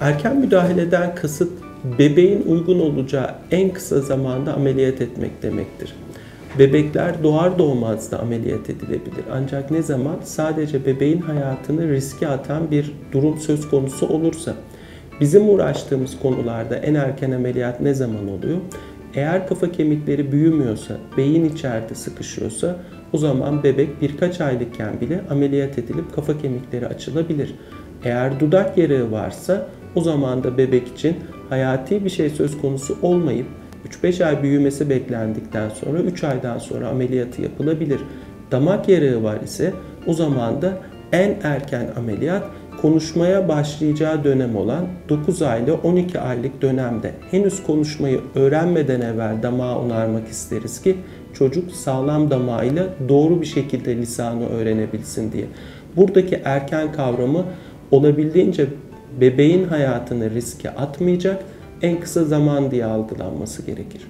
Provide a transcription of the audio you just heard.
Erken müdahaleden kasıt bebeğin uygun olacağı en kısa zamanda ameliyat etmek demektir. Bebekler doğar doğmaz da ameliyat edilebilir. Ancak ne zaman sadece bebeğin hayatını riske atan bir durum söz konusu olursa bizim uğraştığımız konularda en erken ameliyat ne zaman oluyor? Eğer kafa kemikleri büyümüyorsa, beyin içeride sıkışıyorsa o zaman bebek birkaç aylıkken bile ameliyat edilip kafa kemikleri açılabilir. Eğer dudak yarığı varsa o zaman da bebek için hayati bir şey söz konusu olmayıp 3-5 ay büyümesi beklendikten sonra 3 aydan sonra ameliyatı yapılabilir. Damak yarığı var ise o zaman da en erken ameliyat konuşmaya başlayacağı dönem olan 9 ay ile 12 aylık dönemde henüz konuşmayı öğrenmeden evvel damağı onarmak isteriz ki çocuk sağlam damağıyla doğru bir şekilde lisanı öğrenebilsin diye. Buradaki erken kavramı olabildiğince bebeğin hayatını riske atmayacak en kısa zaman diye algılanması gerekir.